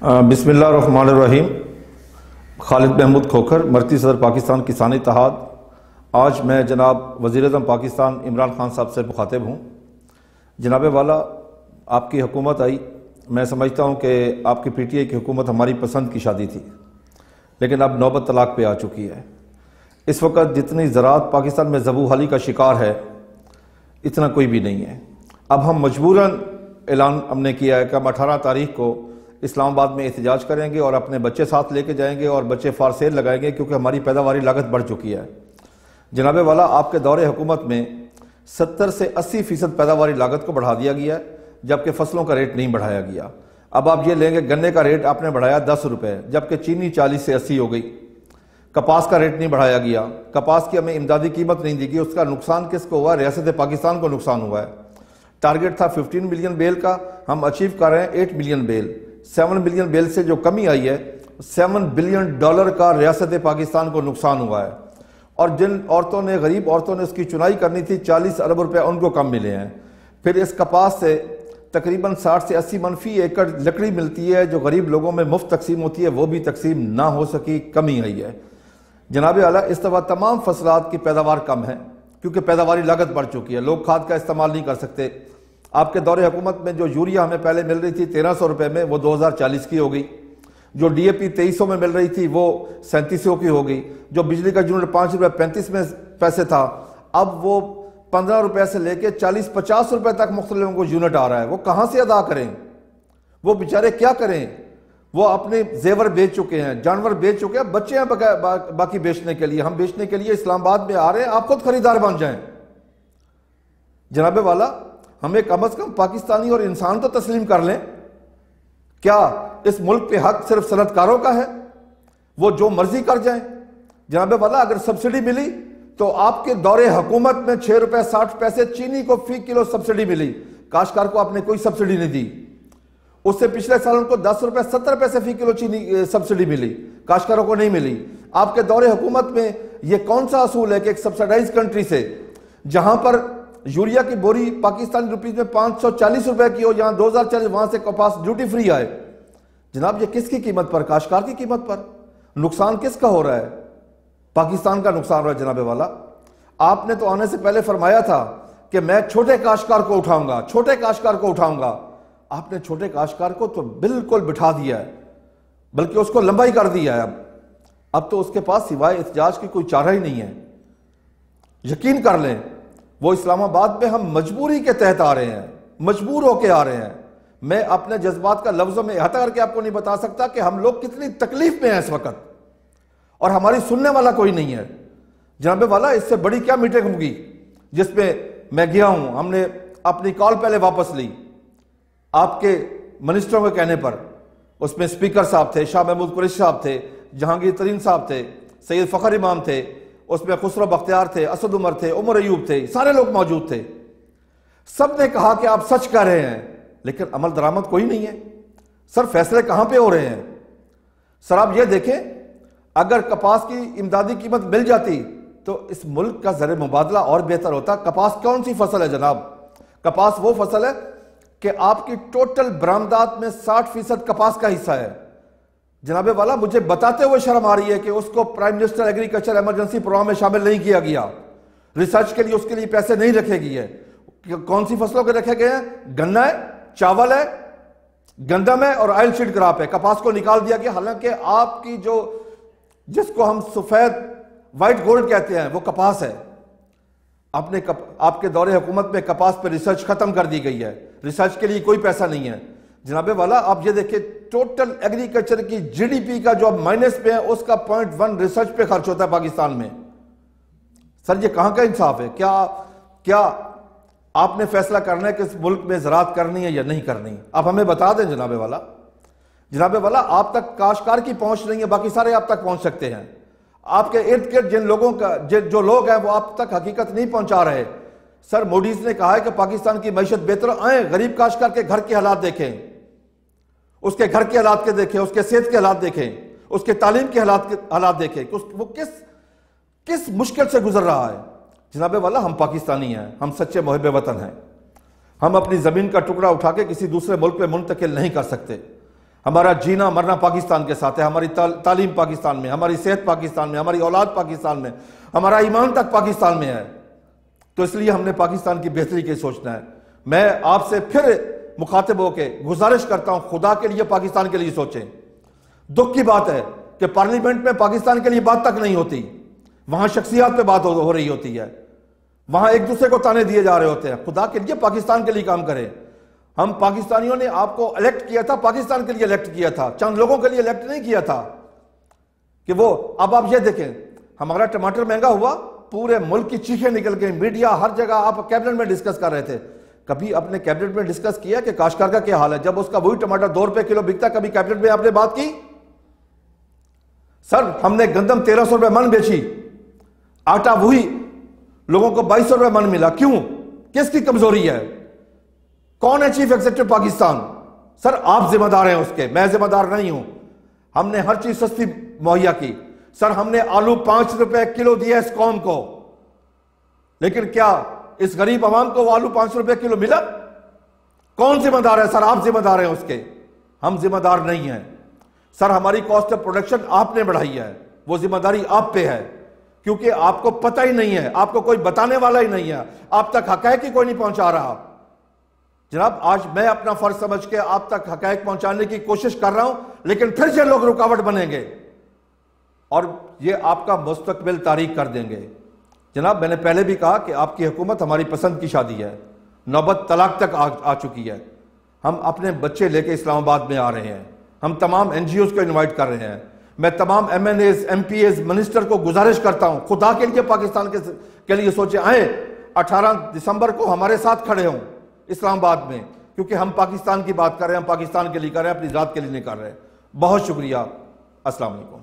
بسم اللہ الرحمن الرحیم۔ خالد محمود کھوکھر، مرتی صدر پاکستان کسان اتحاد۔ آج میں جناب وزیر اعظم پاکستان عمران خان صاحب سے مخاطب ہوں۔ جناب والا، آپ کی حکومت آئی۔ میں سمجھتا ہوں کہ آپ کی پی ٹی آئی کی حکومت ہماری پسند کی شادی تھی، لیکن اب نوبت طلاق پہ آ چکی ہے۔ اس وقت جتنی زراعت پاکستان میں زبو حالی کا شکار ہے، اتنا کوئی بھی نہیں ہے۔ اب ہم مجبوراً اعلان ہم نے کیا ہے کہ ہم اٹھارہ تاریخ کو اسلام آباد میں احتجاج کریں گے اور اپنے بچے ساتھ لے کے جائیں گے اور بچے فارسیل لگائیں گے کیونکہ ہماری پیداواری لاگت بڑھ چکی ہے۔ جناب والا، آپ کے دور حکومت میں ستر سے اسی فیصد پیداواری لاگت کو بڑھا دیا گیا ہے، جبکہ فصلوں کا ریٹ نہیں بڑھایا گیا۔ اب آپ یہ لیں گے، گنے کا ریٹ آپ نے بڑھایا دس روپے، جبکہ چینی چالیس سے اسی ہو گئی۔ کپاس کا ریٹ نہیں بڑھایا گیا۔ کپاس کی ہمیں امدادی قیمت نہیں دی گئی، اس کا نقصان کس کو ہوا ہے؟ ریاست پاکستان کو نقصان ہوا ہے۔ ٹارگٹ تھا ففٹین ملین بیل کا، ہم اچیو کر رہے ہیں eight million bale. Seven billion bale سے جو کمی آئی ہے، سیون بلین ڈالر کا ریاست پاکستان کو نقصان ہوا ہے۔ اور جن عورتوں نے، غریب عورتوں نے اس کی چنائی کرنی تھی، چالیس ارب روپے ان کو کم ملے ہیں۔ پھر اس کپاس سے تقریباً ساٹھ سے اسی منفی ایکڑ لکڑی ملتی ہے، جو غریب لوگوں میں مفت تقسیم ہوتی ہے، وہ بھی تقسیم نہ ہو سکی، کمی آئی ہے۔ جناب اعلیٰ، اس طرح تمام فصلات کی پیداوار کم ہے، کیونکہ پیداواری لاگت بڑھ چکی ہے۔ لوگ کھاد کا استعمال نہیں کر سکتے۔ آپ کے دور حکومت میں جو یوریا ہمیں پہلے مل رہی تھی تیرہ سو روپے میں، وہ دو ہزار چالیس کی ہو گئی۔ جو ڈی اے پی تیئیس سو میں مل رہی تھی، وہ سینتیس سو کی ہو گئی۔ جو بجلی کا یونٹ پانچ روپے پینتیس میں پیسے تھا، اب وہ پندرہ روپے سے لے کے چالیس پچاس روپے تک مختلف کو یونٹ آ رہا ہے۔ وہ کہاں سے ادا کریں؟ وہ بیچارے کیا کریں؟ وہ اپنے زیور بیچ چکے ہیں، جانور بیچ چکے ہیں، بچے ہیں باقی بیچنے کے لیے۔ ہم بیچنے کے لیے اسلام آباد میں آ رہے ہیں، آپ خود خریدار بن جائیں۔ جناب والا ہمیں کم از کم پاکستانی اور انسان تو تسلیم کر لیں۔ کیا اس ملک پہ حق صرف صنعت کاروں کا ہے؟ وہ جو مرضی کر جائیں۔ جناب والا، اگر سبسڈی ملی تو آپ کے دور حکومت میں چھ روپے ساٹھ پیسے چینی کو فی کلو سبسڈی ملی۔ کاشکار کو آپ نے کوئی سبسڈی نہیں دی۔ اس سے پچھلے سال ان کو دس روپے ستر پیسے فی کلو چینی سبسڈی ملی۔ کاشکاروں کو نہیں ملی۔ آپ کے دور حکومت میں یہ کون سا اصول ہے کہ ایک سبسڈائز کنٹری سے، جہاں پر یوریا کی بوری پاکستانی روپیز میں پانچ سو چالیس روپے کی ہو جہاں دو ہزار چالیس وہاں سے کپاس ڈیوٹی فری آئے۔ جناب، یہ کس کی قیمت پر؟ کاشکار کی قیمت پر۔ نقصان کس کا ہو رہا ہے؟ پاکستان کا نقصان ہو رہا ہے جناب والا۔ آپ نے تو آنے سے پہلے فرمایا تھا کہ میں چھوٹے کاشکار کو اٹھاؤں گا، چھوٹے کاشکار کو اٹھاؤں گا۔ آپ نے چھوٹے کاشکار کو تو بالکل بٹھا دیا ہے، بلکہ اس کو لمبائی کر دیا ہے۔ اب اب تو اس کے پاس سوائے احتجاج کی کوئی چارہ ہی نہیں ہے۔ یقین کر لیں۔ وہ اسلام آباد میں ہم مجبوری کے تحت آ رہے ہیں، مجبور ہو کے آ رہے ہیں۔ میں اپنے جذبات کا لفظوں میں احاطہ کر کے آپ کو نہیں بتا سکتا کہ ہم لوگ کتنی تکلیف میں ہیں اس وقت۔ اور ہماری سننے والا کوئی نہیں ہے۔ جناب والا، اس سے بڑی کیا میٹنگ ہوگی؟ جس میں میں گیا ہوں، ہم نے اپنی کال پہلے واپس لی۔ آپ کے منسٹروں کے کہنے پر۔ اس میں سپیکر صاحب تھے، شاہ محمود قریش صاحب تھے، جہانگیر ترین صاحب تھے، سید فخر امام تھے۔ اس میں خسرو بختیار تھے، اسد عمر تھے، عمر ایوب تھے، سارے لوگ موجود تھے۔ سب نے کہا کہ آپ سچ کر رہے ہیں، لیکن عمل درامت کوئی نہیں ہے۔ سر، فیصلے کہاں پہ ہو رہے ہیں؟ سر، آپ یہ دیکھیں، اگر کپاس کی امدادی قیمت مل جاتی تو اس ملک کا زر مبادلہ اور بہتر ہوتا۔ کپاس کون سی فصل ہے جناب؟ کپاس وہ فصل ہے کہ آپ کی ٹوٹل برامدات میں ساٹھ فیصد کپاس کا حصہ ہے۔ جناب والا، مجھے بتاتے ہوئے شرم آ رہی ہے کہ اس کو prime minister agriculture emergency programme میں شامل نہیں کیا گیا۔ ریسرچ کے لیے اس کے لیے پیسے نہیں رکھے گئے۔ کون سی فصلوں کے رکھے گئے ہیں؟ گنا ہے، چاول ہے، گندم ہے اور آئل شیڈ کراپ ہے۔ کپاس کو نکال دیا گیا۔ حالانکہ آپ کی جو، جس کو ہم سفید وائٹ گولڈ کہتے ہیں، وہ کپاس ہے۔ آپ نے آپ کے دور حکومت میں کپاس پہ ریسرچ ختم کر دی گئی ہے۔ ریسرچ کے لیے کوئی پیسہ نہیں ہے۔ جناب والا، آپ یہ دیکھیں ٹوٹل ایگریکلچر کی جی ڈی پی کا جو اب مائنس پہ ہے، اس کا پوائنٹ ون ریسرچ پہ خرچ ہوتا ہے پاکستان میں۔ سر، یہ کہاں کا انصاف ہے؟ کیا کیا آپ نے فیصلہ کرنا ہے کہ اس ملک میں زراعت کرنی ہے یا نہیں کرنی؟ آپ ہمیں بتا دیں جناب والا۔ جناب والا، آپ تک کاشکار کی پہنچ نہیں ہے باقی سارے آپ تک پہنچ سکتے ہیں۔ آپ کے ارد گرد جن لوگوں کا جو لوگ ہیں، وہ آپ تک حقیقت نہیں پہنچا رہے۔ سر موڈیز نے کہا ہے کہ پاکستان کی معیشت بہتر آئیں غریب کاشکار کے گھر کے حالات دیکھیں۔ اس کے گھر کے حالات کے دیکھیں، اس کے صحت کے حالات دیکھیں، اس کے تعلیم کے حالات کے حالات دیکھیں وہ کس کس مشکل سے گزر رہا ہے۔ جناب والا، ہم پاکستانی ہیں، ہم سچے محب وطن ہیں۔ ہم اپنی زمین کا ٹکڑا اٹھا کے کسی دوسرے ملک پہ منتقل نہیں کر سکتے۔ ہمارا جینا مرنا پاکستان کے ساتھ ہے، ہماری تعلیم پاکستان میں، ہماری صحت پاکستان میں، ہماری اولاد پاکستان میں، ہمارا ایمان تک پاکستان میں ہے۔ تو اس لیے ہم نے پاکستان کی بہتری کے سوچنا ہے۔ میں آپ سے پھر مخاطب ہو کے گزارش کرتا ہوں، خدا کے لیے، پاکستان کے لیے سوچیں۔ دکھ کی بات ہے کہ پارلیمنٹ میں پاکستان کے لیے بات تک نہیں ہوتی۔ وہاں شخصیات پہ بات ہو رہی ہوتی ہے۔ وہاں ایک دوسرے کو تانے دیے جا رہے ہوتے ہیں۔ خدا کے لیے، پاکستان کے لیے کام کریں۔ ہم پاکستانیوں نے آپ کو الیکٹ کیا تھا، پاکستان کے لیے الیکٹ کیا تھا۔ چند لوگوں کے لیے الیکٹ نہیں کیا تھا۔ کہ وہ، اب آپ یہ دیکھیں، ہمارا ٹماٹر مہنگا ہوا، پورے ملک کی چیخیں نکل گئی میڈیا ہر جگہ آپ کیبنٹ میں ڈسکس کر رہے تھے۔ کبھی اپنے کیبنٹ میں ڈسکس کیا کہ کاشکار کا کیا حال ہے؟ جب اس کا وہی ٹماٹر دو روپے کلو بکتا کبھی کیبنٹ میں آپ نے بات کی؟ سر، ہم نے گندم تیرہ سو روپے من بیچی، آٹا وہی لوگوں کو بائیس سو روپے من ملا۔ کیوں؟ کس کی کمزوری ہے؟ کون ہے چیف ایگزیکٹو پاکستان؟ سر، آپ ذمہ دار ہیں اس کے، میں ذمہ دار نہیں ہوں۔ ہم نے ہر چیز سستی مہیا کی۔ سر، ہم نے آلو پانچ روپے کلو دیا اس قوم کو۔ لیکن کیا اس غریب عوام کو وہ آلو پانچ روپے کلو ملا؟ کون ذمہ دار ہے؟ سر، آپ ذمہ دار ہیں اس کے۔ ہم ذمہ دار نہیں ہیں۔ سر، ہماری کاسٹ آف پروڈکشن آپ نے بڑھائی ہے۔ وہ ذمہ داری آپ پہ ہے۔ کیونکہ آپ کو پتہ ہی نہیں ہے۔ آپ کو کوئی بتانے والا ہی نہیں ہے۔ آپ تک حقائق ہی کوئی نہیں پہنچا رہا۔ جناب، آج میں اپنا فرض سمجھ کے آپ تک حقائق پہنچانے کی کوشش کر رہا ہوں، لیکن پھر سے لوگ رکاوٹ بنیں گے۔ اور یہ آپ کا مستقبل تاریخ کر دیں گے۔ جناب میں نے پہلے بھی کہا کہ آپ کی حکومت ہماری پسند کی شادی ہے۔ نوبت طلاق تک آ چکی ہے۔ ہم اپنے بچے لے کے اسلام آباد میں آ رہے ہیں۔ ہم تمام این جی اوز کو انوائٹ کر رہے ہیں۔ میں تمام M N As M P As minister کو گزارش کرتا ہوں۔ خدا کے لیے پاکستان کے لیے سوچے آئیں۔ اٹھارہ دسمبر کو ہمارے ساتھ کھڑے ہوں اسلام آباد میں۔ کیونکہ ہم پاکستان کی بات کر رہے ہیں، ہم پاکستان کے لیے کر رہے ہیں، اپنی ذات کے لیے نہیں کر رہے۔ ہیں بہت شکریہ۔ السلام علیکم۔